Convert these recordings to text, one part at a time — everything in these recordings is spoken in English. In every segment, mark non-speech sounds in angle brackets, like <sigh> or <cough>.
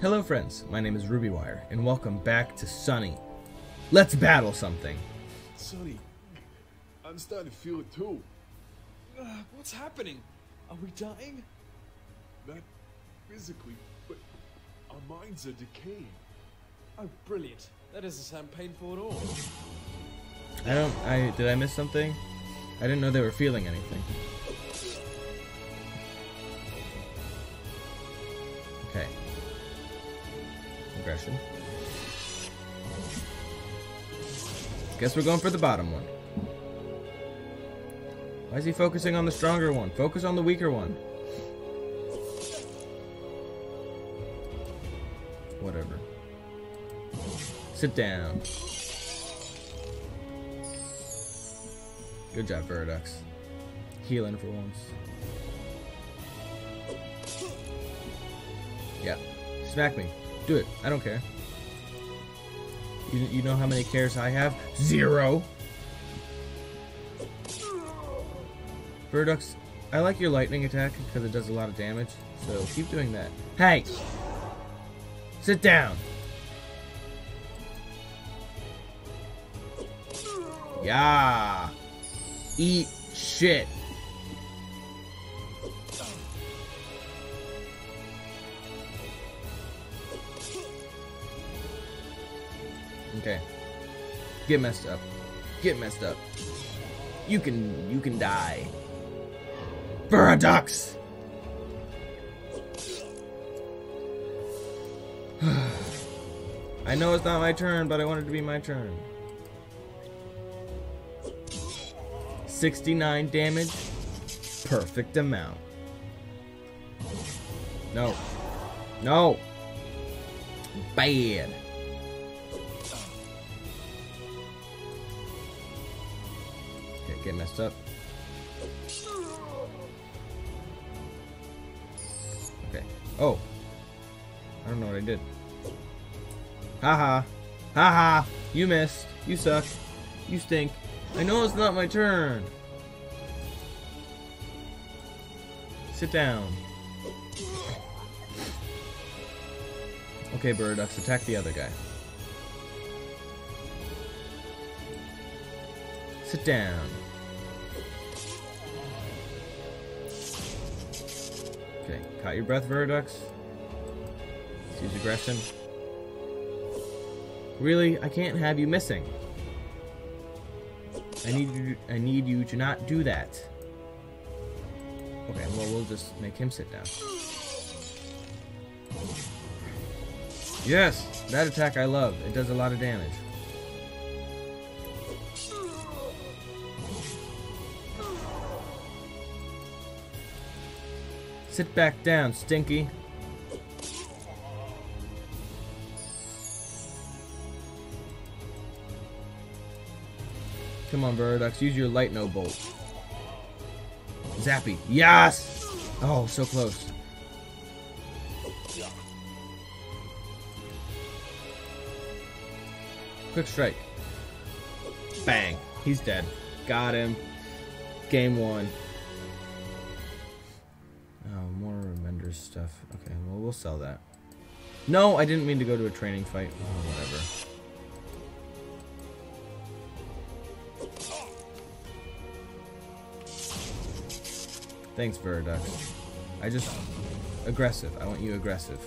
Hello friends, my name is RubyWire, and welcome back to Sonny. Let's battle something. Sonny, I'm starting to feel it too. Uh, what's happening? Are we dying? Not physically, but our minds are decaying. Oh, brilliant. That doesn't sound painful at all. I don't, I, did I miss something? I didn't know they were feeling anything. Aggression. Guess we're going for the bottom one. Why is he focusing on the stronger one? Focus on the weaker one. Whatever. Sit down. Good job, Veradux. Healing for once. Yeah. Smack me. Do it. I don't care. You, you know how many cares I have? Zero! Veradux, I like your lightning attack because it does a lot of damage, so keep doing that. Hey! Sit down! Yeah! Eat shit! Okay. Get messed up. Get messed up. You can you can die. Veradux! <sighs> I know it's not my turn, but I want it to be my turn. 69 damage. Perfect amount. No. No. Bad. Get messed up. Okay. Oh. I don't know what I did. Haha. Haha. You missed. You suck. You stink. I know it's not my turn. Sit down. Okay, Veradux, attack the other guy. Sit down. Caught your breath, Veradux. Let's use aggression. Really? I can't have you missing. I need you. I need you to not do that. Okay, well we'll just make him sit down. Yes, that attack I love. It does a lot of damage. Sit back down, Stinky. Come on, Veradux, use your light no bolt. Zappy. Yes! Oh, so close. Quick strike. Bang. He's dead. Got him. Game one. Well, sell that. No, I didn't mean to go to a training fight. Oh, whatever. Thanks, Veradux. I just... Aggressive. I want you aggressive.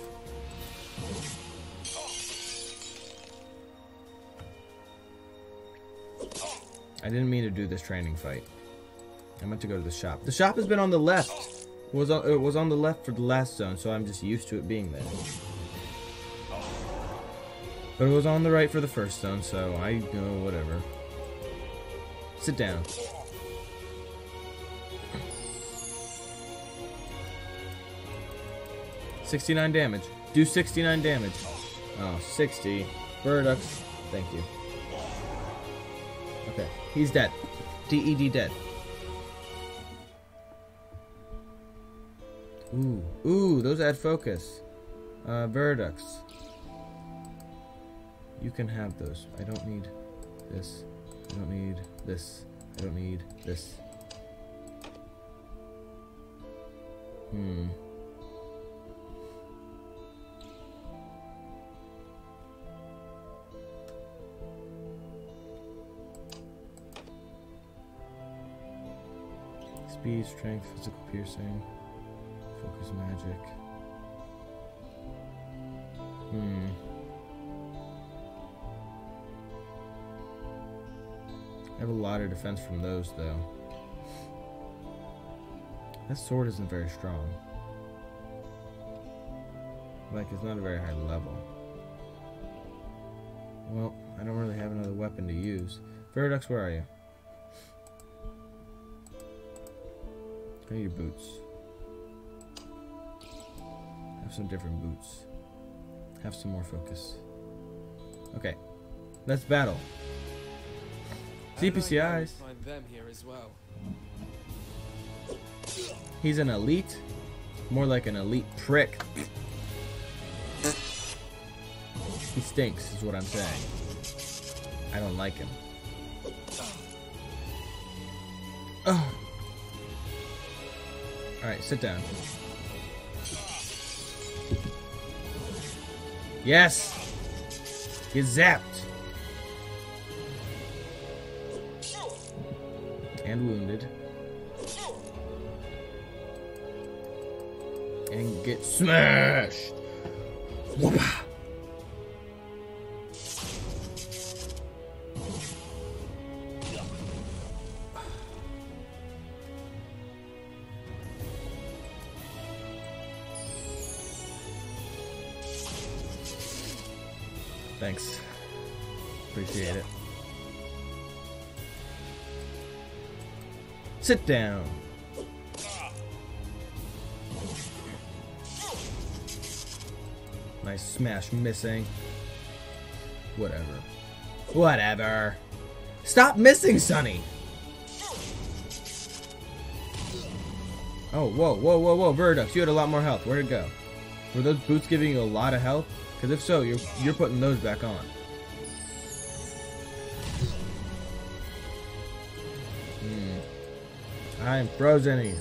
I didn't mean to do this training fight. I meant to go to the shop. The shop has been on the left. Was on, it was on the left for the last zone, so I'm just used to it being there. But it was on the right for the first zone, so I know whatever. Sit down. Sixty-nine damage. Do sixty-nine damage. Oh, 60. Veradux. Thank you. Okay, he's dead. DED dead. Ooh, ooh, those add focus. Uh, Veradux. You can have those. I don't need this. I don't need this. I don't need this. Hmm. Speed, strength, physical piercing focus magic. Hmm. I have a lot of defense from those, though. That sword isn't very strong. Like, it's not a very high level. Well, I don't really have another weapon to use. Veradux, where are you? Need your boots. Have some different boots. Have some more focus. Okay. Let's battle. How did I CPCIs. Find them here as well. He's an elite. More like an elite prick. He stinks, is what I'm saying. I don't like him. Ugh. Alright, sit down. Yes! Get zapped! And wounded. and get smashed. Whoopa. Thanks. Appreciate it. Sit down. Nice smash missing. Whatever. Whatever. Stop missing, Sonny! Oh, whoa, whoa, whoa, whoa, Veradux, you had a lot more health. Where'd it go? Were those boots giving you a lot of health? Because if so, you're, you're putting those back on. Hmm. I'm frozen. <sighs>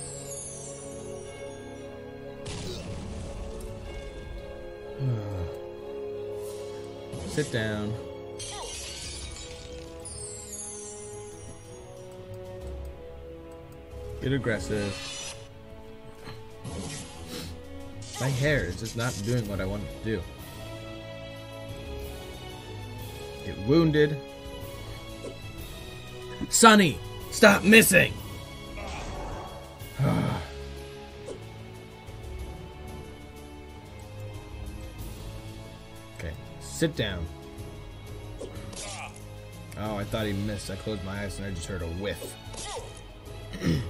Sit down. Get aggressive. My hair is just not doing what I want it to do. Get wounded. Sonny, stop missing! okay, sit down. Oh, I thought he missed. I closed my eyes and I just heard a whiff. <clears throat>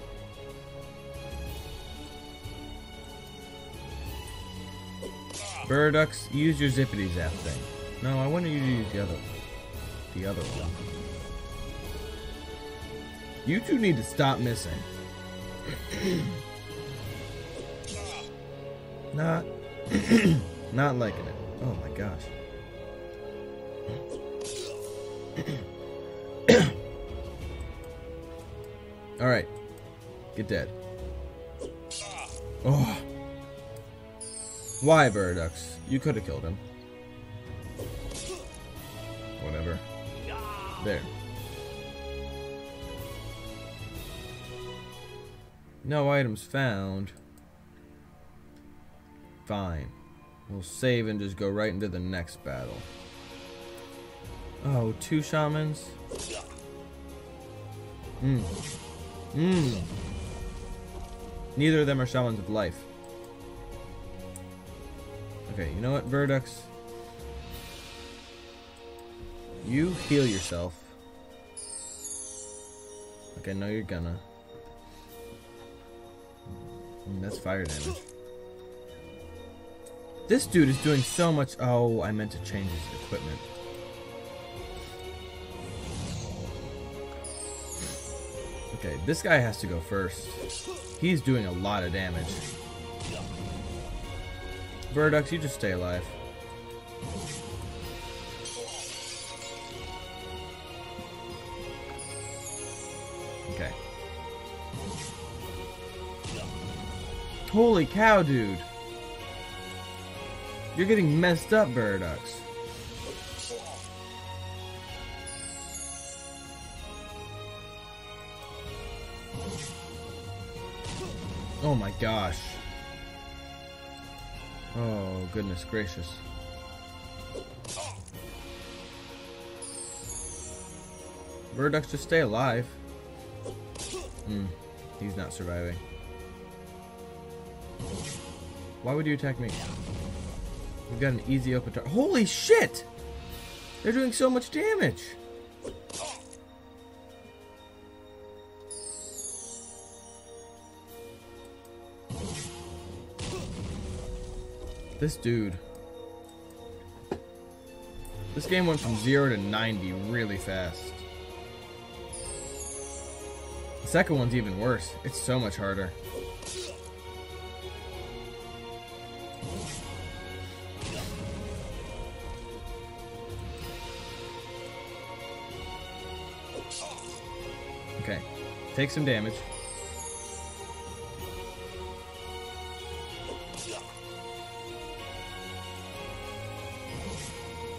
Veradux, use your zippity zap thing. No, I you to use the other the other one. You two need to stop missing. <clears throat> not <clears throat> not liking it. Oh my gosh. <clears throat> Alright. Get dead. Oh. Why, Veradux? You could have killed him. Whatever. There. No items found. Fine. We'll save and just go right into the next battle. Oh, two shamans? Hmm. Hmm. Neither of them are shamans of life. Okay, you know what, Veradux? You heal yourself. Okay, know you're gonna. Mm, that's fire damage. This dude is doing so much. Oh, I meant to change his equipment. Okay, this guy has to go first. He's doing a lot of damage. Veradux, you just stay alive. Holy cow, dude. You're getting messed up, Veradux. Oh my gosh. Oh, goodness gracious. Veradux, just stay alive. Hmm, he's not surviving. Why would you attack me? We've got an easy open target. Holy shit! They're doing so much damage! This dude. This game went from 0 to 90 really fast. The second one's even worse. It's so much harder. Take some damage.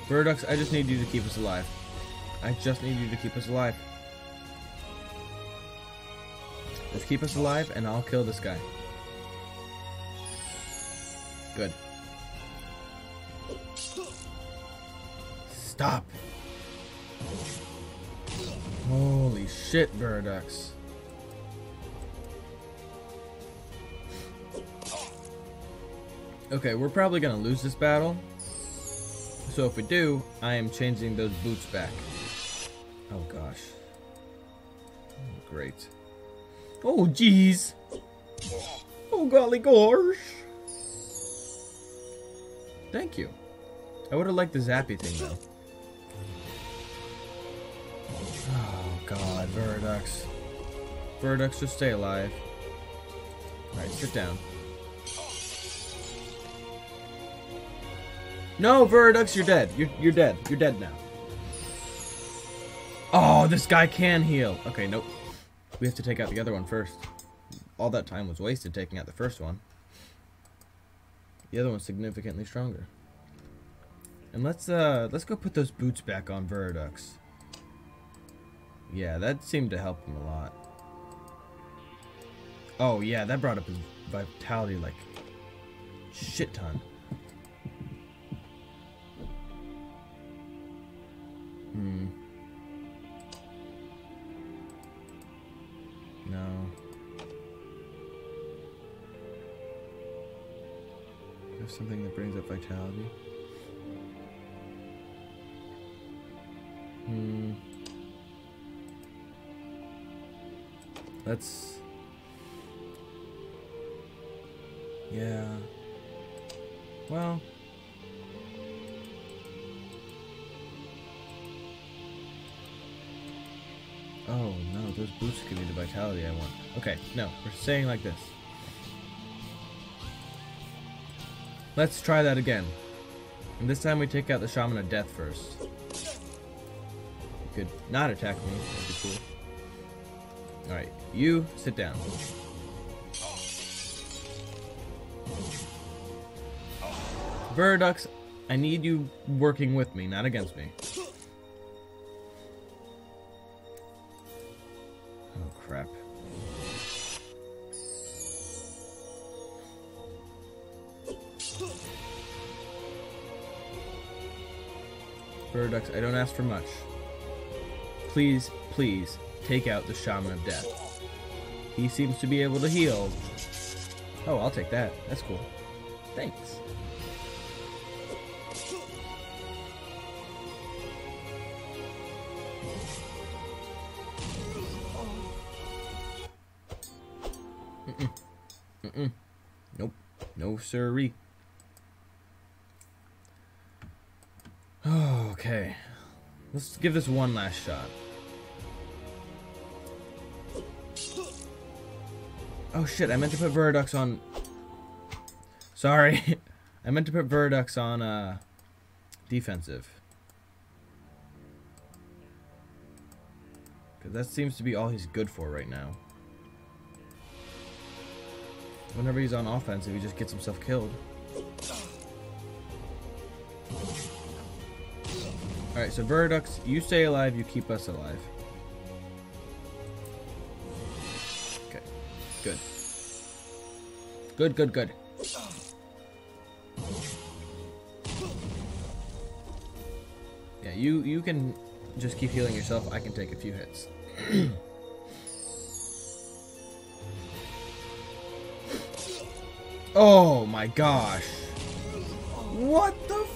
Veradux, I just need you to keep us alive. I just need you to keep us alive. Just keep us alive and I'll kill this guy. Good. Stop. Holy shit, Veradux. Okay, we're probably gonna lose this battle. So if we do, I am changing those boots back. Oh gosh. Oh, great. Oh jeez. Oh golly gosh. Thank you. I would have liked the zappy thing though. Oh god, Veradux. Veradux, just stay alive. Alright, sit down. No, Veradux, you're dead. You're, you're dead. You're dead now. Oh, this guy can heal. Okay, nope. We have to take out the other one first. All that time was wasted taking out the first one. The other one's significantly stronger. And let's uh let's go put those boots back on Veradux. Yeah, that seemed to help him a lot. Oh yeah, that brought up his vitality like shit ton. Something that brings up vitality. Hmm. Let's. Yeah. Well. Oh no, those boosts give me the vitality I want. Okay, no, we're saying like this. Let's try that again. And this time we take out the Shaman of Death first. You could not attack me, that'd be cool. Alright, you sit down. Veradux, I need you working with me, not against me. I don't ask for much. Please, please, take out the Shaman of Death. He seems to be able to heal. Oh, I'll take that. That's cool. Thanks. Mm-mm. Mm-mm. Nope. No siree. Okay. Let's give this one last shot. Oh shit, I meant to put Veradux on... Sorry. <laughs> I meant to put Veradux on, uh... Defensive. Because that seems to be all he's good for right now. Whenever he's on offensive, he just gets himself killed. Alright, so Veradux, you stay alive, you keep us alive. Okay, good. Good, good, good. Yeah, you you can just keep healing yourself. I can take a few hits. <clears throat> oh my gosh. What the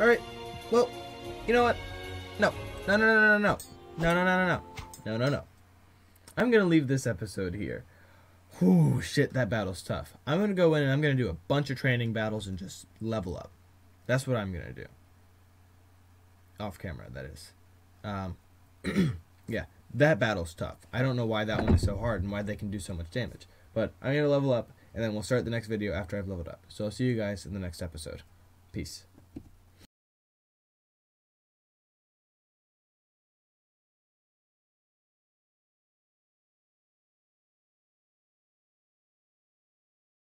Alright, well, you know what? No. No, no, no, no, no. No, no, no, no, no. No, no, no. I'm gonna leave this episode here. Whew, shit, that battle's tough. I'm gonna go in and I'm gonna do a bunch of training battles and just level up. That's what I'm gonna do. Off camera, that is. Um, <clears throat> yeah, that battle's tough. I don't know why that one is so hard and why they can do so much damage. But I'm gonna level up and then we'll start the next video after I've leveled up. So I'll see you guys in the next episode. Peace.